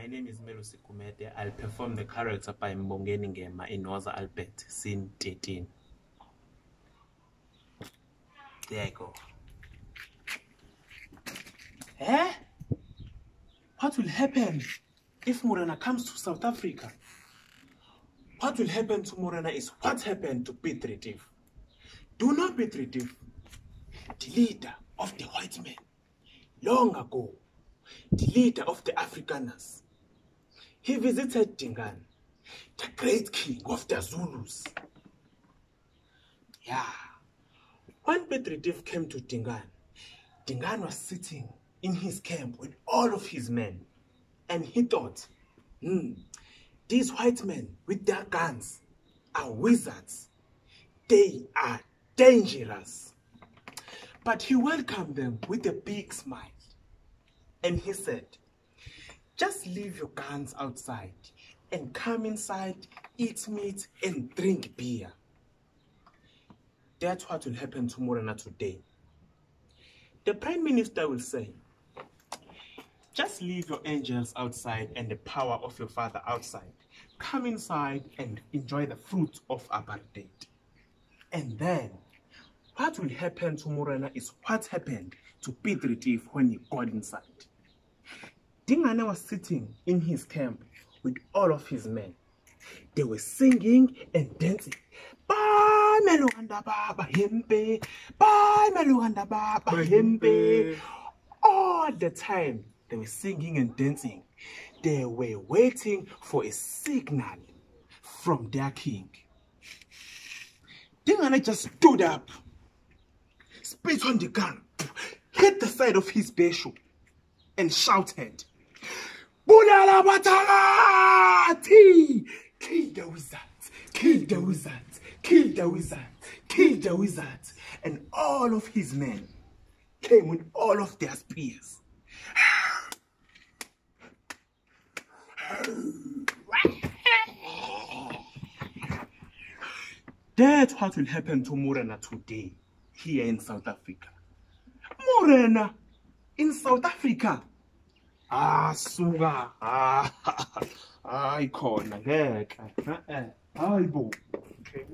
My name is Melusi Kumete. I'll perform the character by Mbongeni Ngema in Waza Albert, scene 13. There I go. Eh? What will happen if Morena comes to South Africa? What will happen to Morena is what happened to Piet Retief. Do Piet Retief? The leader of the white men. Long ago, the leader of the Afrikaners. He visited Dingaan, the great king of the Zulus. Yeah. When Retief came to Dingaan, Dingaan was sitting in his camp with all of his men. And he thought, hmm, these white men with their guns are wizards. They are dangerous. But he welcomed them with a big smile. And he said, just leave your guns outside and come inside, eat meat, and drink beer. That's what will happen tomorrow Morena today. The Prime Minister will say, just leave your angels outside and the power of your father outside. Come inside and enjoy the fruit of apartheid. And then, what will happen to Morena is what happened to Piet Retief when he got inside. Dingane was sitting in his camp with all of his men. They were singing and dancing. Bye, Meluganda Baba Hempe. Bye, Meluganda Baba Hempe. All the time they were singing and dancing. They were waiting for a signal from their king. Dingane just stood up, spit on the gun, hit the side of his basho, and shouted, Bulala Batalati! Kill the wizards, kill the wizards, kill the wizards, kill the wizards. And all of his men came with all of their spears. That's what will happen to Morena today here in South Africa. Morena in South Africa. Suka. Ah, hayi khona ngeke. Hayi bo. Okay.